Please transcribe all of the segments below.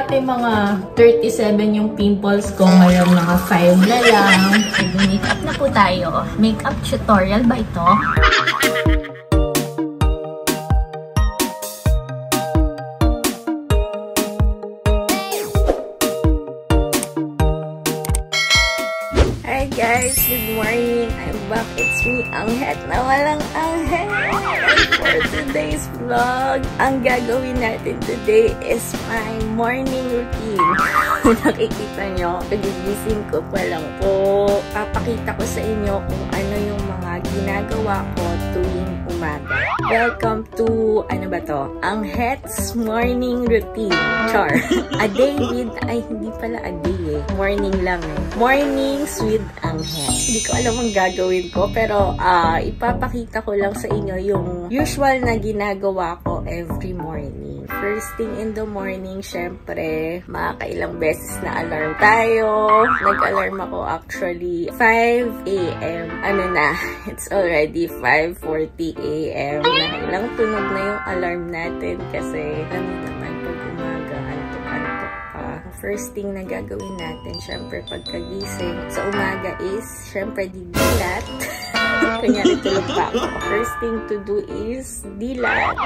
dati mga 37 yung pimples ko, ngayon mga 5 na lang. Mag-makeup na po tayo. Makeup tutorial ba ito? Me, Anghet na walang Anghet. And for today's vlog, ang gagawin natin today is my morning routine. Nakikita nyo, kagigising ko pa lang po. Papakita ko sa inyo kung ano yung mga ginagawa ko tuwing umaga. Welcome to, ano ba to? Anghet's morning routine. Char. a day with, ay hindi pala a day eh. Morning lang eh. Mornings with Anghet. Hindi ko alam ang gagawin ko, pero ah ipapakita ko lang sa inyo yung usual na ginagawa ko every morning. First thing in the morning, syempre, makakailang beses na alarm tayo. Nag-alarm ako actually 5 a.m. Ano na, it's already 5.40 a.m. Lang tunog na yung alarm natin kasi ano naman pag umaga, antok-antok pa. First thing na gagawin natin, syempre pagkagising sa umaga is, syempre didilat. Kunyari tulog pa ako. First thing to do is dilat.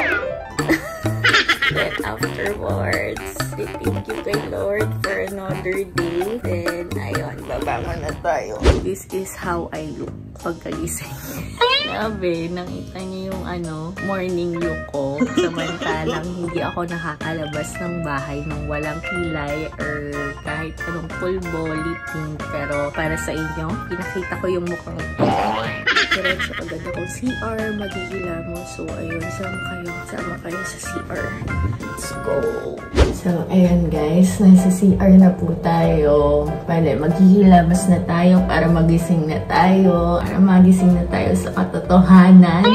Then afterwards, we thank you kay Lord for another day. Then, ayun, babangon na tayo. This is how I look pagkagising. Grabe, nakita niyo yung ano, morning look ko. Samantalang hindi ako nakakalabas ng bahay nang walang kilay or kahit anong pulbo, lip tint. Pero para sa inyo, pinakita ko yung mukhang Diretso agad ako CR, maghihilamo. So, ayun, sama kayo. Sama kayo sa CR. Let's go! So, ayun guys, nasa CR na po tayo. Pwede, maghihilamos na tayo para magising na tayo. Para magising na tayo sa katotohanan.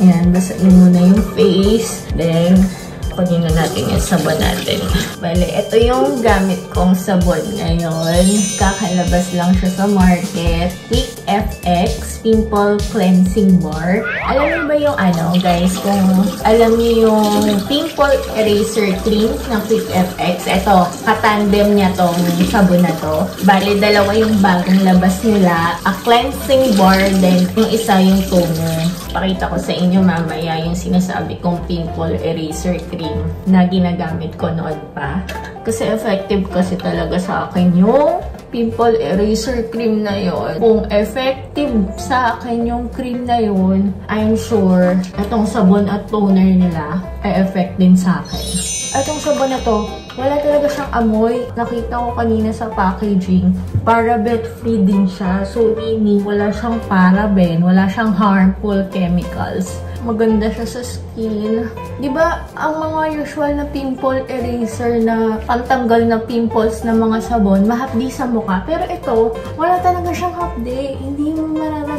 Ayan, basain muna yung face. Then, kunin na natin yung sabon natin. Bale, ito yung gamit kong sabon ngayon. Kakalabas lang siya sa market. Quick FX Pimple Cleansing Bar. Alam niyo ba yung ano, guys? Kung alam niyo yung Pimple Eraser Cream ng Quick FX, ito, katandem niya tong sabon na to. Bale, dalawa yung bagong labas nila. A cleansing bar, then yung isa yung toner. Pakita ko sa inyo mamaya yung sinasabi kong Pimple Eraser Cream na ginagamit ko noon pa. Kasi effective kasi talaga sa akin yung pimple eraser cream na yon. Kung effective sa akin yung cream na yon, I'm sure itong sabon at toner nila ay effect din sa akin. Itong sabon na to, wala talaga siyang amoy. Nakita ko kanina sa packaging. Paraben free din siya. So, meaning wala siyang paraben, wala siyang harmful chemicals. Maganda siya sa skin. Ba ang mga usual na pimple eraser na pantanggal na pimples ng mga sabon, mahapdi sa mukha. Pero ito, wala talaga siyang hapdi. Hindi mo mararamdaman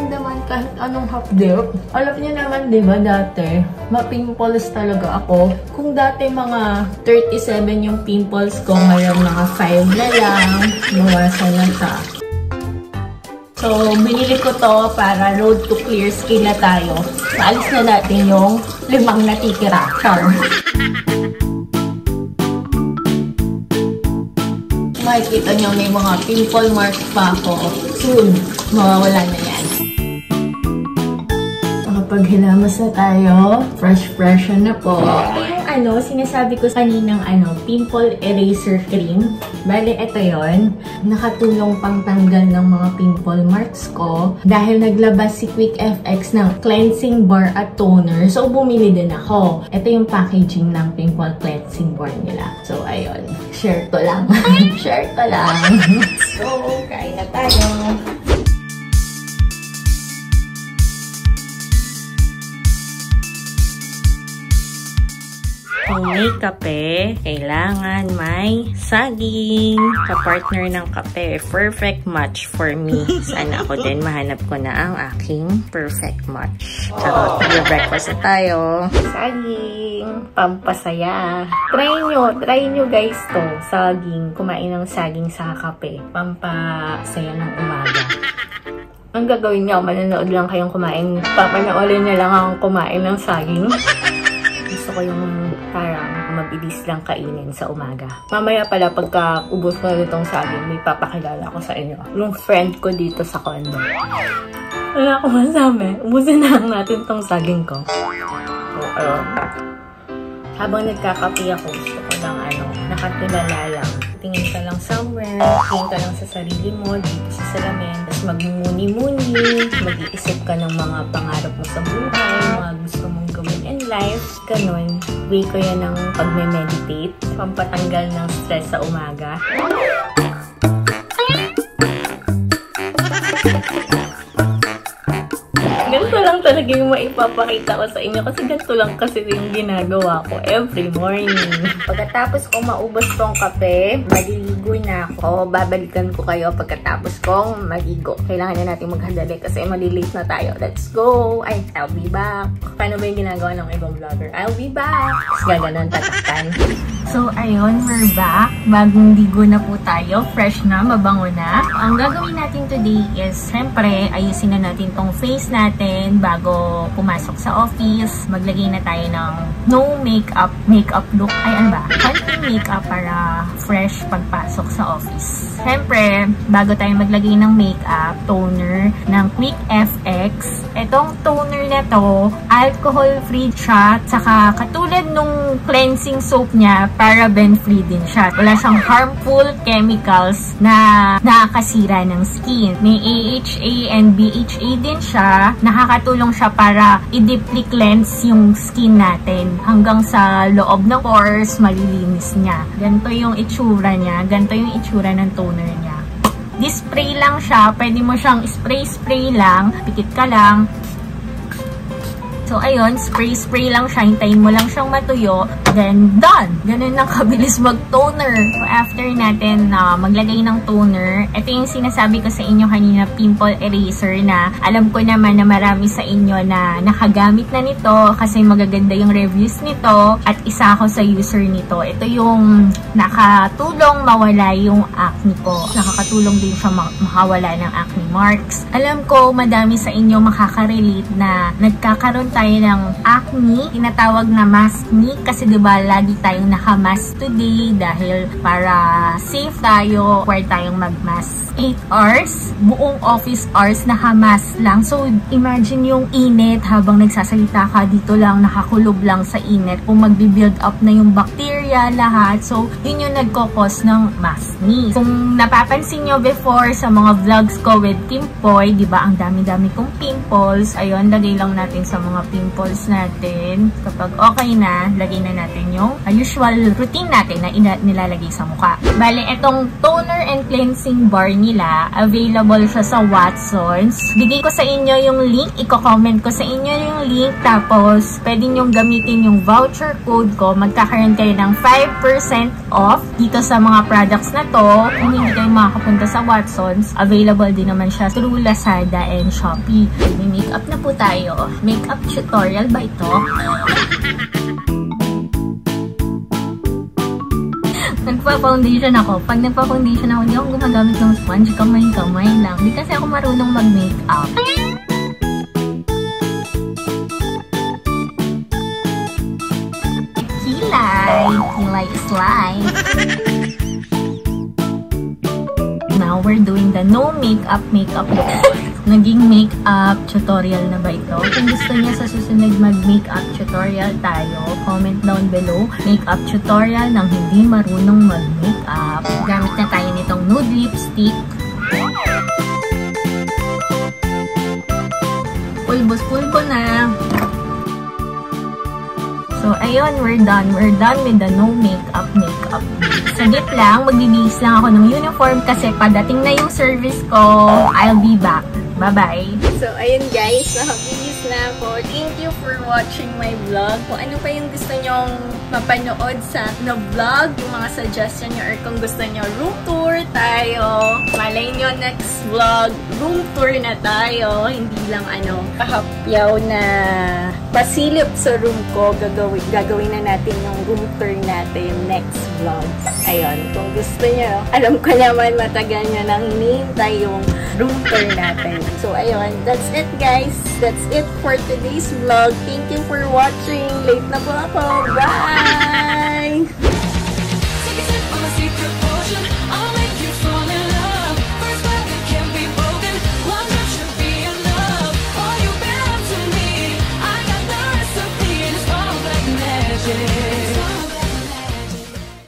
kahit anong hapdi. Alam niyo naman, di ba, dati, ma-pimples talaga ako. Kung dati mga 37 yung pimples ko, ngayon mga 5 na lang, bawasan na siya. So, binili ko to para road to clear skin na tayo. Maalis na natin yung limang natitira. Char. Makikita nyo may mga pimple marks pa ako. Soon, mawawala na yan. Makapaghilamos na tayo. Fresh-fresh na po. Ito yung ano, sinasabi ko kaninang ano, pimple eraser cream. Bale, ito yon Nakatulong pang tanggal ng mga pimple marks ko. Dahil naglabas si Quick FX ng cleansing bar at toner. So, bumili din ako. Ito yung packaging ng pimple cleansing bar nila. So, ayun. Share ko lang. Share ko lang. so, kain tayo. May kape, kailangan may saging. Ka-partner ng kape, perfect match for me. Sana ako din mahanap ko na ang aking perfect match. Charot, mag-breakfast na tayo. Saging, pampasaya. Try nyo, try nyo guys to. Saging, kumain ng saging sa kape. Pampasaya ng umaga. Ang gagawin nyo, manonood lang kayong kumain. Papanoorin nyo lang ang kumain ng saging. gusto ko yung parang mabilis lang kainin sa umaga. Mamaya pala pagka ubos ko na itong saging, may papakilala ko sa inyo. Yung friend ko dito sa condo. Wala akong masabi. Ubusin na lang natin tong saging ko. So, ayun. Habang nagkakape ako, gusto ko lang ano, nakatulala lang. Tingin ka lang somewhere, tingin ka lang sa sarili mo, dito sa salamin, tapos magmumuni-muni, mag-iisip ka ng mga pangarap mo sa buhay, mga gusto mong life, ganun. Way ko yan ng pagme-meditate, pampatanggal ng stress sa umaga. Talaga yung maipapakita ko sa inyo kasi ganito lang kasi yung ginagawa ko every morning. Pagkatapos ko maubos tong kape, maliligo na ako. Babalikan ko kayo pagkatapos kong maligo. Kailangan na natin maghandali kasi malilate na tayo. Let's go! Ay, I'll be back. Paano ba yung ginagawa ng ibang vlogger? I'll be back! Gaganon tatakpan. So, ayun, we're back. Bagong ligo na po tayo. Fresh na, mabango na. Ang gagawin natin today is, syempre, ayusin na natin tong face natin bago pumasok sa office. Maglagay na tayo ng no makeup, makeup look. Ay, ano ba? Konting makeup para fresh pagpasok sa office. Syempre, bago tayo maglagay ng makeup, toner ng Quick FX. Itong toner na to, alcohol-free siya. Tsaka katulad nung cleansing soap niya, paraben-free din siya. Wala siyang harmful chemicals na nakakasira ng skin. May AHA and BHA din siya. Nakakatulong siya para i-deeply cleanse yung skin natin hanggang sa loob ng pores, malilinis niya. Ganito yung itsura niya. Ganito yung itsura ng toner niya. This spray lang siya. Pwede mo siyang spray-spray lang. Pikit ka lang. So, ayun, spray-spray lang siya. Hintayin mo lang siyang matuyo. Then, done! Ganun lang kabilis mag-toner. So, after natin uh, maglagay ng toner, ito yung sinasabi ko sa inyo kanina, pimple eraser na alam ko naman na marami sa inyo na nakagamit na nito kasi magaganda yung reviews nito at isa ako sa user nito. Ito yung nakatulong mawala yung acne ko. Nakakatulong din siya makawala ng acne marks. Alam ko, madami sa inyo makaka-relate na nagkakaroon tayo ng acne, tinatawag na maskne kasi 'di ba lagi tayong naka-mask today dahil para safe tayo, required tayong mag-mask. 8 hours, buong office hours naka-mask lang. So imagine yung init habang nagsasalita ka dito lang nakakulob lang sa init. Kung magbi-build up na yung bacteria lahat. So yun yung nagko-cause ng maskne. Kung napapansin nyo before sa mga vlogs ko with Kimpoy, 'di ba ang dami-dami kong pimples. Ayun, lagay lang natin sa mga pimples natin. Kapag okay na, lagay na natin yung usual routine natin na nilalagay sa mukha. Bale, itong toner and cleansing bar nila, available siya sa Watsons. Bigay ko sa inyo yung link, i-comment ko sa inyo yung link, tapos pwede nyong gamitin yung voucher code ko. Magkakaroon kayo ng 5% off dito sa mga products na to. Kung hindi kayo makakapunta sa Watsons, available din naman siya through Lazada and Shopee. May makeup na po tayo. Makeup tutorial ba ito? Nagpa-foundation ako. Pag nagpa-foundation ako, hindi ako gumagamit ng sponge. Kamay-kamay lang. Hindi kasi ako marunong mag-makeup. Is life! Now, we're doing the no makeup makeup look. Naging makeup tutorial na ba ito? Kung gusto niya sa susunod mag-makeup tutorial tayo, comment down below. Makeup tutorial ng hindi marunong mag-makeup. Gamit na tayo nitong nude lipstick. Ayun, we're done. We're done with the no makeup makeup. Saglit lang, magbibihis lang ako ng uniform kasi padating na yung service ko. I'll be back. Bye-bye! So, ayun guys, nakabihis na ako. Thank you for watching my vlog. Kung ano pa yung gusto nyong mapanood sa na vlog, yung mga suggestion nyo or kung gusto nyo room tour tayo. Malay nyo next vlog, room tour na tayo. Hindi lang ano, kahapyaw na pasilip sa room ko. Gagawin, gagawin na natin yung room tour natin next vlog. Ayun, kung gusto nyo, alam ko naman matagal nyo nang hinihintay yung room tour natin. So, ayun, that's it guys. That's it for today's vlog. Thank you for watching. Late na po ako. Bye!